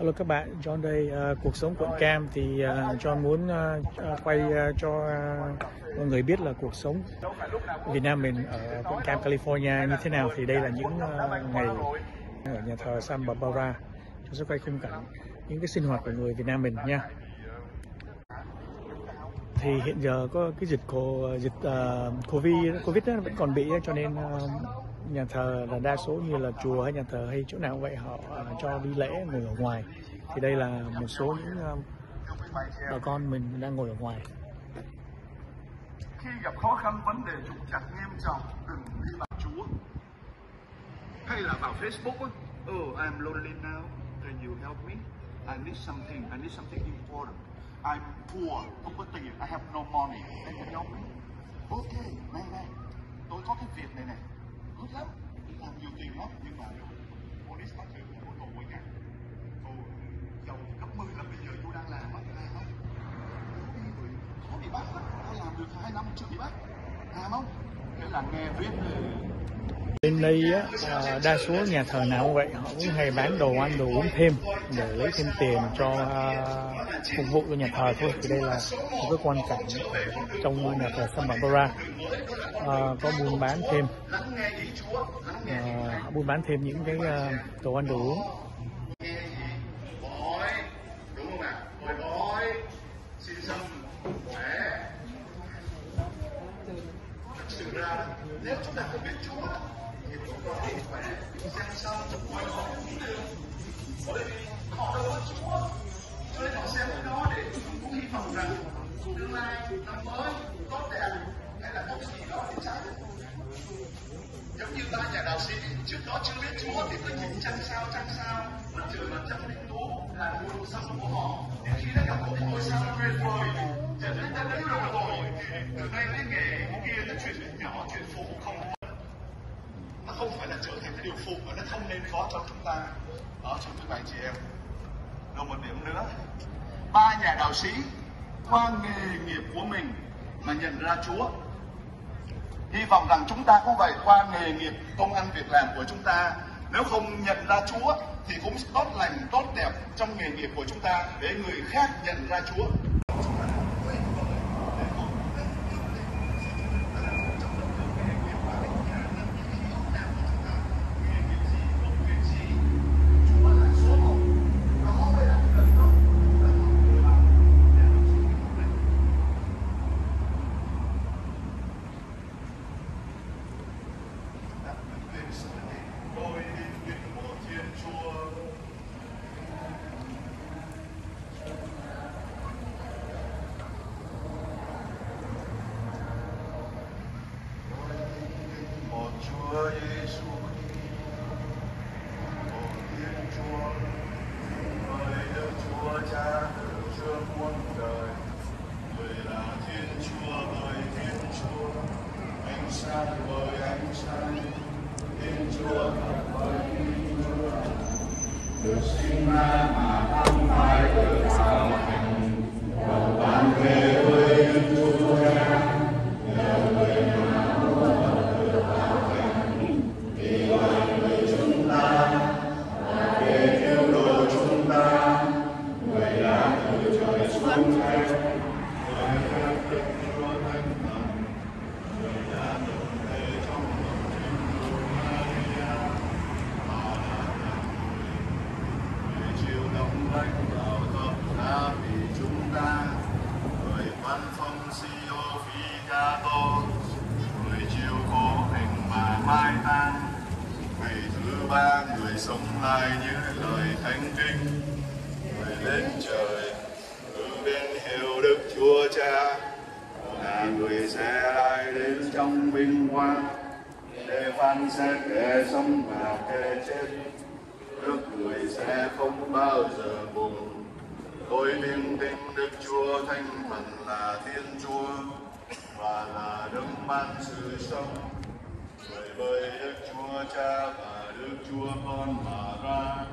Hello các bạn, John đây. Uh, cuộc sống quận Cam thì uh, John muốn uh, quay uh, cho uh, mọi người biết là cuộc sống Việt Nam mình ở quận Cam, California như thế nào. Thì đây là những uh, ngày ở nhà thờ San Barbara. Chúng sẽ quay khung cảnh những cái sinh hoạt của người Việt Nam mình nha. Thì hiện giờ có cái dịch cô dịch uh, Covid Covid đó vẫn còn bị cho nên uh, nhà thờ là đa số như là chùa hay nhà thờ hay chỗ nào cũng vậy họ uh, cho đi lễ ngồi ở ngoài. Thì đây là một số những uh, bà con mình đang ngồi ở ngoài. Khi gặp khó khăn vấn đề trục trặc nghiêm trọng đừng đi vào chúa. Hay là vào Facebook oh I'm lonely now. Can you help me? I need something. I need something important. I'm poor, không có tiền, I have no money. Anh có help ok này này tôi có cái việc này này good lắm. Làm nhiều tiền lắm, nhưng mà police bắt được của tôi quay ngặt Tôi giàu gấp 10 lần bây giờ tôi đang làm á làm không có bị khó bị bắt lắm tôi làm được hai năm, chưa bị bắt. Làm không? Thế là nghe viết bên đây á, à, đa số nhà thờ nào cũng vậy họ cũng hay bán đồ ăn đồ uống thêm để lấy thêm tiền cho à, phục vụ cho nhà thờ thôi. Thì đây là một cái quan cảnh trong nhà thờ San Barbara. À, có buôn bán thêm. À, buôn bán thêm những cái à, đồ ăn đồ uống. Nếu chúng ta không biết Chúa thì chúng ta có thể khỏe xem sao mọi họ cũng được bởi vì họ đâu có Chúa cho nên họ xem cái đó để cũng hy vọng rằng tương lai năm mới tốt đẹp hay là có gì đó để trái giống như ba nhà đạo sĩ, trước đó chưa biết Chúa thì cứ nhìn trăng sao trăng sao. Mặt trời mặt trăng linh tú là nguồn sống của họ. Đến khi đã gặp một cái ngôi sao tuyệt vời, trở nên ta lấy rồi rồi từ nay đến nghề kia nó chuyện nhỏ, chuyện phụ, không nó không phải là trở thành cái điều phụ, mà nó không nên có cho chúng ta. Đó trong các bạn chị em. Rồi một điểm nữa. Ba nhà đạo sĩ qua nghề nghiệp của mình mà nhận ra Chúa hy vọng rằng chúng ta cũng vậy, qua nghề nghiệp công ăn việc làm của chúng ta, nếu không nhận ra Chúa thì cũng tốt lành, tốt đẹp trong nghề nghiệp của chúng ta để người khác nhận ra Chúa. Chúa Giêsu Ôi Thiên Chúa Người Đức Chúa Cha từ trước muôn đời Người là Thiên Chúa với Thiên Chúa Ánh sáng với ánh sáng Thiên Chúa thật với Thiên Chúa Được sinh ra mà không phải được tạo thành Đầu ban về với Đức Chúa Cha Nhờ người nào được tạo thành vì loài người chúng ta và để cứu độ chúng ta người đã từ trời xuống theo người theo đức chúa thánh thần người đã được thế trong lòng thiên chúa maria mà đã làm người người chịu động lãnh đạo hợp ra vì chúng ta người văn phong siêu phi ca tô người chịu khổ hình mà mai táng ngày thứ ba người sống lại như lời thánh kinh. Người lên trời hướng đến hiệu đức chúa cha, là người sẽ lại đến trong vinh quang. Để phán xét kẻ sống và kẻ chết. Đức người sẽ không bao giờ buồn. Tôi biết tin đức chúa thánh thần là thiên chúa, và là đấng ban sự sống. Người với đức chúa cha và được chúa con mở ra